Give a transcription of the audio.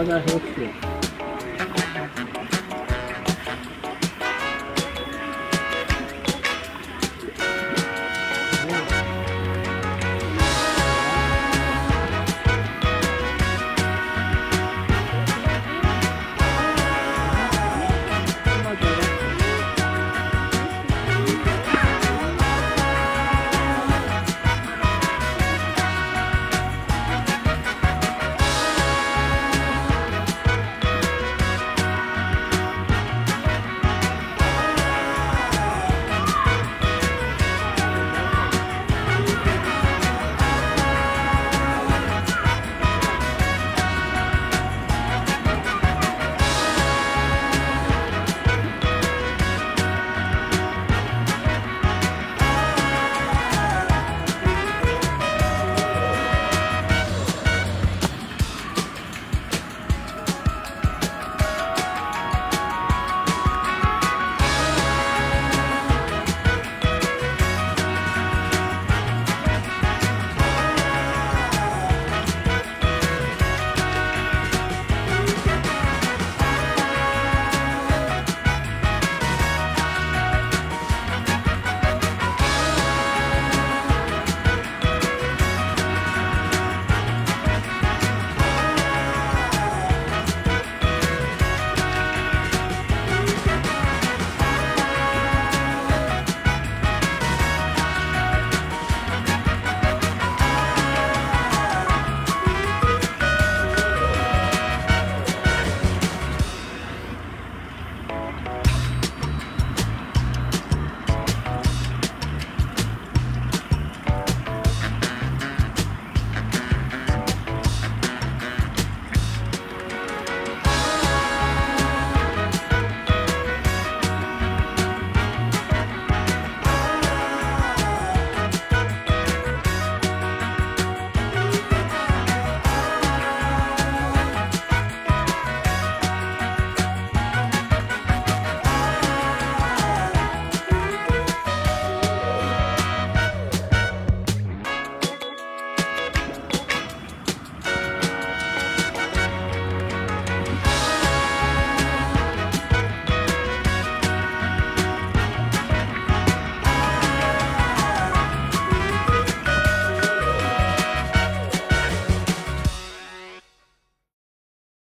I Gaga